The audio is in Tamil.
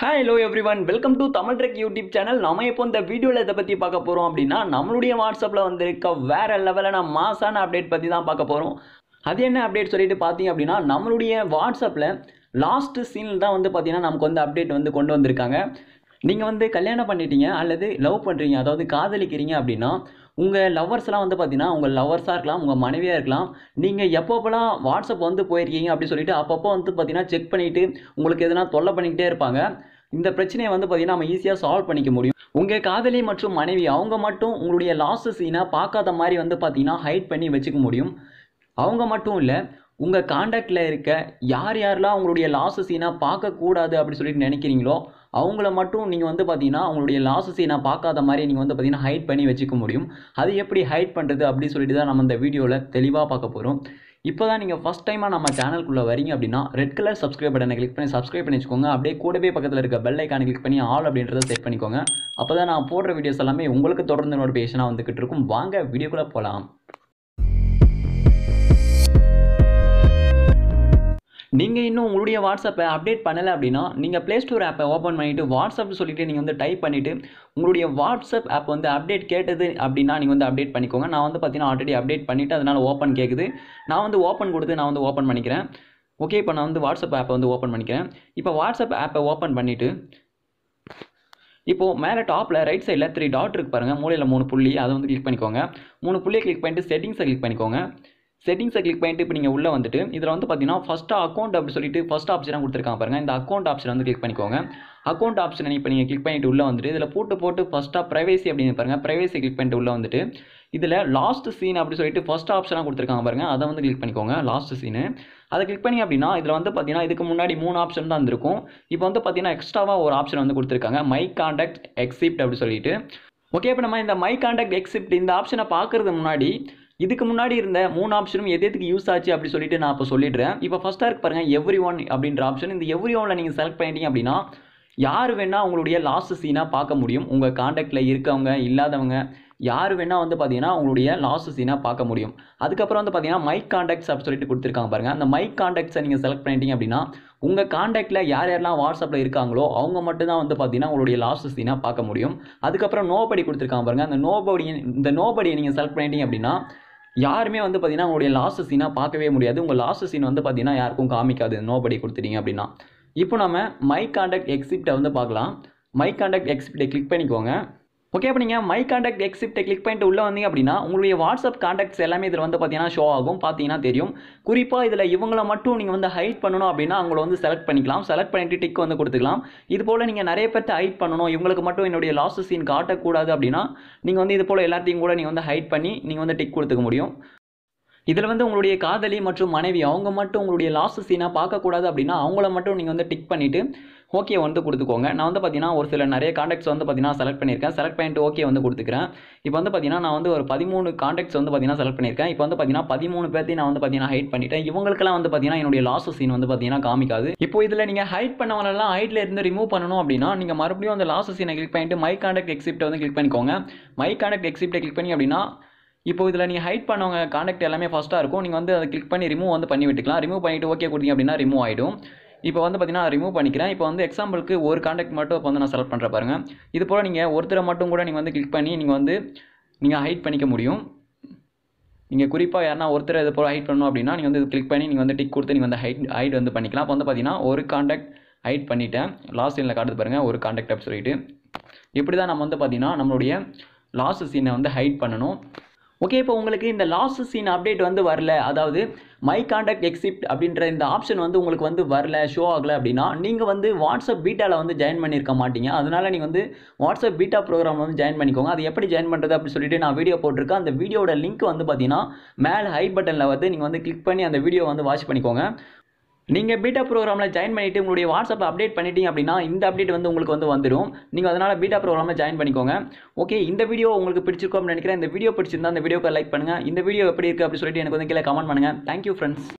Hi hello everyone welcome to Tamil trek YouTube channel நம்ம இப்போ இந்த வீடியோவில் இதை பற்றி பார்க்க போகிறோம் அப்படின்னா நம்மளுடைய வாட்ஸ்அப்பில் வந்திருக்க வேறு லெவலான மாசான அப்டேட் பற்றி தான் பார்க்க போகிறோம் அது என்ன அப்டேட் சொல்லிட்டு பார்த்தீங்க அப்படின்னா நம்மளுடைய வாட்ஸ்அப்பில் லாஸ்ட்டு சீனில் தான் வந்து பார்த்தீங்கன்னா நமக்கு வந்து அப்டேட் வந்து கொண்டு வந்திருக்காங்க. நீங்கள் வந்து கல்யாணம் பண்ணிட்டீங்க அல்லது லவ் பண்ணுறீங்க அதாவது காதலிக்கிறீங்க அப்படின்னா உங்கள் லவ்வர்ஸ்லாம் வந்து பார்த்தீங்கன்னா உங்கள் லவ்வர்ஸாக இருக்கலாம் உங்கள் மனைவியாக இருக்கலாம் நீங்கள் எப்பப்போலாம் வாட்ஸ்அப் வந்து போயிருக்கீங்க அப்படின்னு சொல்லிட்டு அப்பப்போ வந்து பார்த்தீங்கன்னா செக் பண்ணிவிட்டு உங்களுக்கு எதனா தொல்லை பண்ணிக்கிட்டே இருப்பாங்க. இந்த பிரச்சனையை வந்து பார்த்தீங்கன்னா நம்ம ஈஸியாக சால்வ் பண்ணிக்க முடியும். உங்கள் காதலி மற்றும் மனைவி அவங்க மட்டும் உங்களுடைய லாஸஸ் சீனை பார்க்காத மாதிரி வந்து பார்த்தீங்கன்னா ஹைட் பண்ணி வச்சுக்க முடியும். அவங்க மட்டும் இல்லை உங்கள் காண்டாக்டில் இருக்க யார் யாரெல்லாம் அவங்களுடைய லாஸு சீனை பார்க்கக்கூடாது அப்படி சொல்லிட்டு நினைக்கிறீங்களோ அவங்கள மட்டும் நீங்கள் வந்து பார்த்தீங்கன்னா அவங்களுடைய லாஸ்ட் நான் பார்க்காத மாதிரி நீங்கள் வந்து பார்த்தீங்கன்னா ஹைட் பண்ணி வச்சுக்க முடியும். அது எப்படி ஹைட் பண்ணுறது அப்படின்னு சொல்லிட்டு தான் நம்ம இந்த வீடியோவில் தெளிவாக பார்க்க போகிறோம் இப்போ தான் நீங்கள் ஃபஸ்ட் டைமாக நம்ம சேனலுக்குள்ளே வரீங்க அப்படின்னா ரெட் கலர் சப்ஸ்கிரைப் பட்டனை கிளிக் பண்ணி சப்ஸ்கிரைப் பண்ணி வச்சுக்கோங்க. அப்படியே கூடவே பக்கத்தில் இருக்க பெல் ஐக்கானை கிளிக் பண்ணி ஆல் அப்படின்றத செட் பண்ணிக்கோங்க. அப்போ தான் நான் போடுற வீடியோஸ் எல்லாமே உங்களுக்கு தொடர்ந்து நோட்டிஃபிகேஷனாக வந்துக்கிட்டு இருக்கும். வாங்க வீடியோக்குள்ளே போகலாம் நீங்கள் இன்னும் உங்களுடைய வாட்ஸ்அப்பை அப்டேட் பண்ணலை அப்படின்னா நீங்கள் ப்ளே ஸ்டோர் ஆப்பை ஓப்பன் பண்ணிவிட்டு வாட்ஸ்அப் சொல்லிட்டு நீங்கள் வந்து டைப் பண்ணிவிட்டு உங்களுடைய வாட்ஸ்அப் ஆப் வந்து அப்டேட் கேட்டது அப்படின்னா நீங்கள் வந்து அப்டேட் பண்ணிக்கோங்க. நான் வந்து பார்த்தீங்கன்னா ஆல்ரெடி அப்டேட் பண்ணிவிட்டு அதனால் ஓப்பன் கேட்குது நான் வந்து ஓப்பன் கொடுத்து நான் வந்து ஓப்பன் பண்ணிக்கிறேன். ஓகே இப்போ நான் வந்து வாட்ஸ்அப் ஆப்பை வந்து ஓப்பன் பண்ணிக்கிறேன். இப்போ வாட்ஸ்அப் ஆப்பை ஓப்பன் பண்ணிவிட்டு இப்போது மேலே டாப்பில் ரைட் சைடில் த்ரீ டாட் இருக்கு பாருங்கள் மூலையில் மூணு புள்ளி அதை வந்து கிளிக் பண்ணிக்கோங்க. மூணு புள்ளியை கிளிக் பண்ணிட்டு செட்டிங்ஸை கிளிக் பண்ணிக்கோங்க. செட்டிங்ஸை கிளிக் பண்ணிட்டு இப்போ நீங்கள் உள்ளே வந்துட்டு இதில் வந்து பார்த்தீங்கன்னா ஃபஸ்ட்டு அக்கௌண்ட் அப்படி சொல்லிட்டு ஃபஸ்ட் ஆப்ஷனாக கொடுத்துருக்காங்க பாருங்கள் இந்த அக்கௌண்ட் ஆப்ஷன் வந்து கிளிக் பண்ணிக்கோங்க. அக்கௌண்ட் ஆப்ஷனை இப்போ நீங்கள் கிளிக் பண்ணிட்டு உள்ளே வந்துட்டு இதில் போட்டு போட்டு ஃபஸ்ட்டாக ப்ரைவேசி அப்படின்னு பாருங்கள் ப்ரைவேசி கிளிக் பண்ணிட்டு உள்ளே வந்துட்டு இதில் லாஸ்ட் சீன் அப்படி சொல்லிட்டு ஃபஸ்ட் ஆப்ஷனாக கொடுத்துருக்காங்க பாருங்கள் அதை வந்து கிளிக் பண்ணிக்கோங்க. லாஸ்ட் சீனு அதை கிளிக் பண்ணி அப்படின்னா இதில் வந்து பார்த்தீங்கன்னா இதுக்கு முன்னாடி மூணு ஆப்ஷன் தான் இருந்திருக்கும். இப்போ வந்து பார்த்தீங்கன்னா எக்ஸ்ட்ராவாக ஒரு ஆப்ஷன் வந்து கொடுத்துருக்காங்க. மை காண்டாக்ட் எக்ஸிப்ட் அப்படி சொல்லிட்டு. ஓகே இப்போ நம்ம இந்த மை காண்டாக்ட் எக்ஸிப்ட் இந்த ஆப்ஷனை பார்க்கறது முன்னாடி இதுக்கு முன்னாடி இருந்த மூணு ஆப்ஷனும் எது எதுக்கு யூஸ் ஆச்சு அப்படி சொல்லிட்டு நான் இப்போ சொல்லிடுறேன். இப்போ ஃபஸ்ட்டாக இருக்கு பாருங்கள் எவ்ரி ஒன் அப்படின்ற ஆப்ஷன் இந்த எவ்ரி ஒனில் நீங்கள் செலக்ட் பண்ணிட்டீங்க அப்படின்னா யார் வேணால் உங்களுடைய லாஸ்ட் சீனாக பார்க்க முடியும். உங்கள் காண்டாக்டில் இருக்கவங்க இல்லாதவங்க யார் வேணால் வந்து பார்த்தீங்கன்னா உங்களுடைய லாஸ்ட் சீனாக பார்க்க முடியும். அதுக்கப்புறம் வந்து பார்த்தீங்கன்னா மைக் காண்டாக்ட்ஸ் அப்படி சொல்லிட்டு கொடுத்துருக்காங்க பாருங்கள் அந்த மைக் காண்டாக்ட்ஸை நீங்கள் செலக்ட் பண்ணிட்டீங்க அப்படின்னா உங்கள் காண்டாக்டில் யார் யாரெல்லாம் வாட்ஸ்அப்பில் இருக்காங்களோ அவங்க மட்டும்தான் வந்து பார்த்தீங்கன்னா உங்களுடைய லாஸ்ட் சீனாக பார்க்க முடியும். அதுக்கப்புறம் நோபடி கொடுத்துருக்காங்க பாருங்கள் அந்த நோபடி இந்த நோபடியை நீங்கள் செலக்ட் பண்ணிட்டீங்க அப்படின்னா யாருமே வந்து பார்த்தீங்கன்னா உங்களுடைய லாஸ்ட் சீனாக பார்க்கவே முடியாது. உங்கள் லாஸ்ட் சீன் வந்து பார்த்தீங்கன்னா யாருக்கும் காமிக்காது. நோபடி கொடுத்துட்டீங்க அப்படின்னா. இப்போ நம்ம மை காண்டாக்ட் எக்ஸிப்டை வந்து பார்க்கலாம். மை காண்டாக்ட் எக்ஸிப்டை கிளிக் பண்ணிக்கோங்க. ஓகே அப்போ நீங்கள் மை காண்டாக்ட் எக்ஸிப்டை கிளிக் பண்ணிட்டு உள்ளே வந்தீங்க அப்படின்னா உங்களுடைய வாட்ஸ்அப் காண்டாக்ட்ஸ் எல்லாமே இதில் வந்து பார்த்தீங்கன்னா ஷோ ஆகும் பார்த்தீங்கன்னா தெரியும். குறிப்பாக இதில் இவங்களை மட்டும் நீங்கள் வந்து ஹைட் பண்ணணும் அப்படின்னா அவங்கள வந்து செலக்ட் பண்ணிக்கலாம். செலக்ட் பண்ணிட்டு டிக் வந்து கொடுத்துக்கலாம். இது போல் நீங்கள் நிறைய பேர்த்த ஹைட் பண்ணணும். இவங்களுக்கு மட்டும் என்னுடைய லாஸஸ் சீன் காட்டக்கூடாது அப்படின்னா நீங்கள் வந்து இது போல் எல்லாத்தையும் கூட நீங்கள் வந்து ஹைட் பண்ணி நீங்கள் வந்து டிக் கொடுத்துக்க முடியும். இதில் வந்து உங்களுடைய காதலி மற்றும் மனைவி அவங்க மட்டும் உங்களுடைய லாஸ்ட் சீனாக பார்க்கக்கூடாது அப்படின்னா அவங்கள மட்டும் நீங்கள் வந்து டிக் பண்ணிவிட்டு ஓகே வந்து கொடுத்துக்கோங்க. நான் வந்து பார்த்தீங்கன்னா ஒரு சில நிறைய காண்டாக்ட்ஸ் வந்து பார்த்தீங்கன்னா செலக்ட் பண்ணியிருக்கேன். செலக்ட் பண்ணிட்டு ஓகே வந்து கொடுத்துக்கிறேன். இப்போ வந்து பார்த்தீங்கன்னா நான் வந்து ஒரு பதிமூணு காண்டாக்ட்ஸ் வந்து பார்த்தீங்கன்னா செலக்ட் பண்ணியிருக்கேன். இப்போ வந்து பார்த்தீங்கன்னா பதிமூணு பேர்த்தையும் நான் வந்து பார்த்தீங்கன்னா ஹைட் பண்ணிட்டேன். இவங்களுக்கெல்லாம் வந்து பார்த்தீங்கன்னா என்னுடைய லாஸ்ட் சீன் வந்து பார்த்தீங்கன்னா காமிக்காது. இப்போ இதில் நீங்கள் ஹைட் பண்ணவங்களெல்லாம் ஹைட்டில் இருந்து ரிமூவ் பண்ணணும் அப்படின்னா நீங்கள் மறுபடியும் அந்த லாஸ்ட் சீனை கிளிக் பண்ணிட்டு மை காண்டாக்ட் எக்ஸிப்ட்டை வந்து கிளிக் பண்ணிக்கோங்க. மை காண்டாக்ட் எக்ஸிப்ட்டை கிளிக் பண்ணி அப்படின்னா இப்போ இதில் நீங்கள் ஹைட் பண்ணவங்க காண்டாக்ட் எல்லாமே ஃபஸ்ட்டாக இருக்கும். நீங்கள் வந்து அதை கிளிக் பண்ணி ரிமூவ் வந்து பண்ணி விட்டுக்கலாம். ரிமூவ் பண்ணிவிட்டு ஓகே கொடுத்தீங்க அப்படின்னா ரிமூவ் ஆகிடும் இப்போ வந்து பார்த்தீங்கன்னா ரிமூவ் பண்ணிக்கிறேன். இப்போ வந்து எக்ஸாம்பிளுக்கு ஒரு காண்டாக்ட் மட்டும் இப்போ வந்து நான் செலக்ட் பண்ணுறேன் பாருங்கள் இது போல் நீங்கள் ஒருத்தரை மட்டும் கூட நீங்கள் வந்து கிளிக் பண்ணி நீங்கள் வந்து நீங்கள் ஹைட் பண்ணிக்க முடியும். நீங்கள் குறிப்பாக யாருனா ஒருத்தர் இது போல் ஹைட் பண்ணணும் அப்படின்னா நீங்கள் வந்து கிளிக் பண்ணி நீங்கள் வந்து டிக் கொடுத்து நீங்கள் வந்து ஹைட் ஹைட் வந்து பண்ணிக்கலாம். அப்போ வந்து பார்த்தீங்கன்னா ஒரு காண்டாக்ட் ஹைட் பண்ணிட்டேன். லாஸ்ட் சீனில் காட்டுது பாருங்கள் ஒரு காண்டாக்ட் அப்படி சொல்லிட்டு. இப்படி தான் நம்ம வந்து பார்த்தீங்கன்னா நம்மளுடைய லாஸ்ட் சீனை வந்து ஹைட் பண்ணணும். ஓகே இப்போ உங்களுக்கு இந்த லாஸ்ட் சீன் அப்டேட் வந்து வரல. அதாவது மை காண்டாக்ட் எக்ஸிப்ட் அப்படின்ற இந்த ஆப்ஷன் வந்து உங்களுக்கு வந்து வரல ஷோ ஆகலை அப்படின்னா நீங்கள் வந்து வாட்ஸ்அப் பீட்டாவில் வந்து ஜாயின் பண்ணியிருக்க மாட்டீங்க. அதனால் நீங்கள் வந்து வாட்ஸ்அப் பீட்டா ப்ரோக்ராம் வந்து ஜாயின் பண்ணிக்கோங்க. அது எப்படி ஜாயின் பண்ணுறது அப்படி சொல்லிட்டு நான் வீடியோ போட்டிருக்கேன். அந்த வீடியோட லிங்க் வந்து பார்த்தீங்கன்னா மேலே ஹை பட்டனில் வந்து நீங்கள் வந்து கிளிக் பண்ணி அந்த வீடியோ வந்து வாட்ச் பண்ணிக்கோங்க. நீங்கள் பீட்டா ப்ரோக்ராமில் ஜாயின் பண்ணிவிட்டு உங்களுடைய வாட்ஸ்அப் அப்டேட் பண்ணிட்டீங்க அப்படின்னா இந்த அப்டேட் வந்து உங்களுக்கு வந்து வந்துடும் நீங்கள் அதனால் பீட்டா ப்ரோக்ராமில் ஜாயின் பண்ணிக்கோங்க. ஓகே இந்த வீடியோ உங்களுக்கு பிடிச்சிருக்கும் அப்படின்னு நினைக்கிறேன். இந்த வீடியோ பிடிச்சிருந்தா இந்த வீடியோக்கு லைக் பண்ணுங்கள் இந்த வீடியோ எப்படி இருக்குது அப்படின்னு சொல்லிட்டு எனக்கு வந்து கீழே கமெண்ட் பண்ணுங்கள் தேங்க்யூ ஃப்ரெண்ட்ஸ்